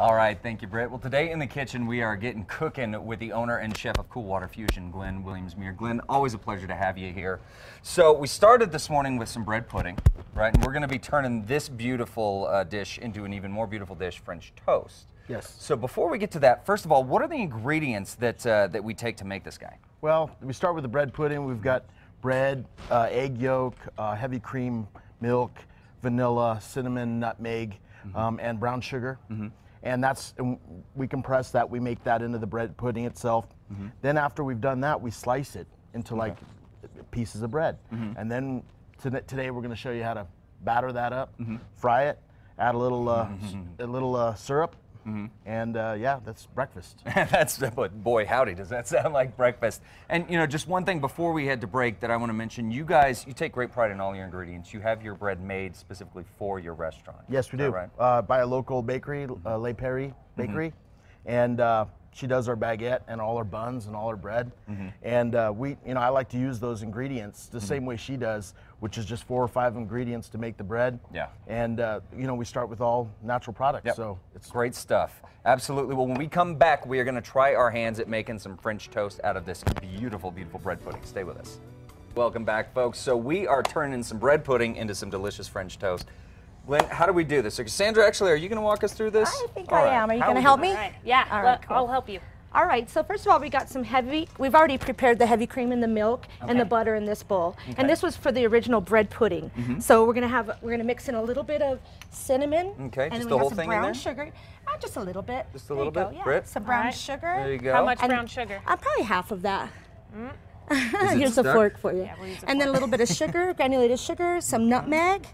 All right, thank you, Britt. Well, today in the kitchen, we are getting cooking with the owner and chef of Cool Water Fusion, Glenn Williams-Muir. Glenn, always a pleasure to have you here. So we started this morning with some bread pudding, right? And we're going to be turning this beautiful uh, dish into an even more beautiful dish, French toast. Yes. So before we get to that, first of all, what are the ingredients that uh, that we take to make this guy? Well, we start with the bread pudding. We've got bread, uh, egg yolk, uh, heavy cream, milk, vanilla, cinnamon, nutmeg, um, and brown sugar. And that's and we compress that. We make that into the bread pudding itself. Then after we've done that, we slice it into like pieces of bread. And then to- today we're going to show you how to batter that up, fry it, add a little uh, s- a little uh, syrup, and uh, yeah, that's breakfast. That's but boy howdy does that sound like breakfast. And you know, just one thing before we head to break that I want to mention, you guys you take great pride in all your ingredients. You have your bread made specifically for your restaurant. Yes, we do. Right? Uh, by a local bakery, uh, Le Perry Bakery, and uh, she does our baguette and all our buns and all our bread. And uh, we, you know, I like to use those ingredients the same way she does, which is just four or five ingredients to make the bread. Yeah. And uh, you know, we start with all natural products, Yep. so it's Great stuff. Absolutely. Well, when we come back, we are going to try our hands at making some French toast out of this beautiful, beautiful bread pudding. Stay with us. Welcome back, folks. So we are turning some bread pudding into some delicious French toast. Glenn, how do we do this? So, Cassandra, actually, are you going to walk us through this? I think All I right. am. Are you going to help me? this? All right. Yeah, All well, cool. I'll help you. All right, so first of all, we got some heavy, we've already prepared the heavy cream and the milk and the butter in this bowl. Okay. And this was for the original bread pudding. So we're gonna have, we're gonna mix in a little bit of cinnamon. Okay, and just then the we whole have some thing in brown sugar. Uh, just a little bit. Just a There little you go, bit? Yeah. Britt? Some brown right. sugar. There you go. How much And- brown sugar? Uh, probably half of that. it Here's a fork for you. Yeah, we'll use a and then a little bit of sugar, granulated sugar, some nutmeg,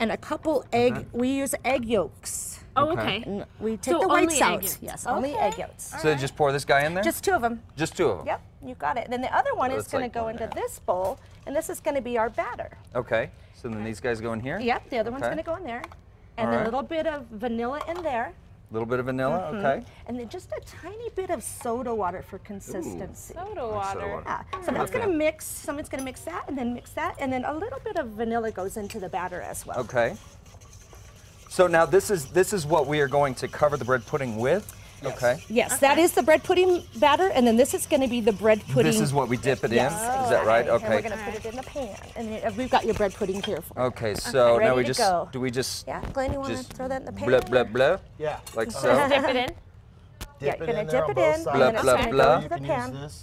and a couple uh-huh. egg. We use egg yolks. Oh, Okay. okay. N- We take So the whites out. yolks. Yes, only Okay. egg yolks. So just pour this guy in there? Just two of them. Just two of them? Yep, you got it. Then the other one So is going like to go into and a this bowl, and this is going to be our batter. Okay. So then these guys go in here? Yep, the other one's going to go in there. And All right. a little bit of vanilla in there. A little bit of vanilla, mm-hmm. okay. And then just a tiny bit of soda water for consistency. Soda soda water. water. Yeah, so that's Okay. going to mix, someone's going to mix that and then mix that, and then a little bit of vanilla goes into the batter as well. Okay. So now this is this is what we are going to cover the bread pudding with. Okay. Yes, that is the bread pudding batter, and then this is going to be the bread pudding. This is what we dip it Yes, in. Is that right? And we're going to put it in the pan, and then we've got your bread pudding here for you. Okay. So Okay, now we just go. do we just Yeah, Glenn, you want to just throw that in the pan? blah blah blah yeah. like Uh, so. Dip it in. Yeah, Dip you're it gonna in dip it in, sides. and then it's gonna go into You can pan. use this.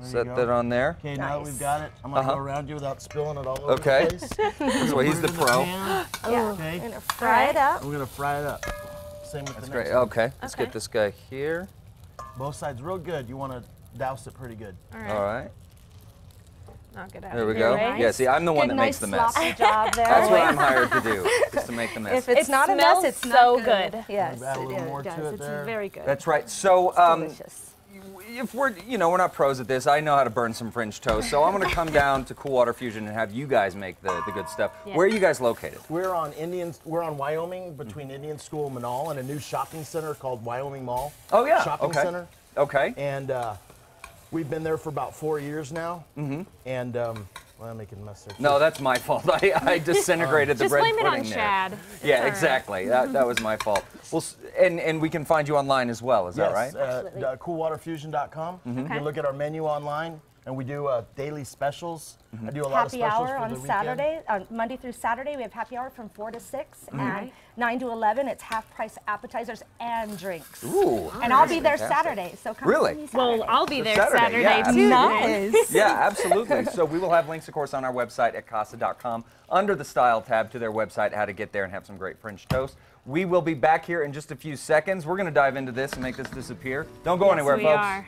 There Set go. that on there. Okay, now that we've got it, I'm gonna Uh-huh. go around you without spilling it all over Okay. the place. okay. So he's the Put it in pro. pan. Yeah, Okay. and fry it up. I'm gonna fry it up. Same with That's the great. one. Okay. Let's Okay. get this guy here. Both sides real good. You want to douse it pretty good. All right. All right. Knock it out. There we go. nice. Yeah. See, I'm the one Good, that makes the mess. job there. That's what I'm hired to do, is to make the mess. If it's It not a mess, it's so not good. Yes, Add a it, little is, more it to does. it it's there. very good. That's right. So, um, delicious. If we're, you know, we're not pros at this. I know how to burn some French toast, so I'm going to come down to Cool Water Fusion and have you guys make the, the good stuff. Yeah. Where are you guys located? We're on Indian. We're on Wyoming between Indian School and Menaul, and a new shopping center called Wyoming Mall. Oh yeah. Shopping okay. center. Okay. And uh, we've been there for about four years now. Mm-hmm. And um, well, I'm making a mess there. No, that's my fault. I, I disintegrated the Just bread blame it on pudding there. Chad. Yeah, It's all right. exactly. That, that was my fault. Well, s- and and we can find you online as well. Is that yes, right? uh, uh, coolwaterfusion.com. You Okay. can look at our menu online, and we do uh, daily specials. Mm-hmm. I do a lot of Happy specials hour for on the weekend. Saturday, on Monday through Saturday. We have happy hour from four to 6 mm-hmm. and nine to eleven. It's half price appetizers and drinks. Ooh. and I'll be there fantastic. Saturday, so come Really? see me Saturday. Well, I'll be there Saturday, Saturday, yeah, too. nice. Yeah, absolutely. So we will have links, of course, on our website at kasa.com under the style tab to their website, how to get there and have some great French toast. We will be back here in just a few seconds. We're going to dive into this and make this disappear. Don't go Yes, anywhere, we folks. are.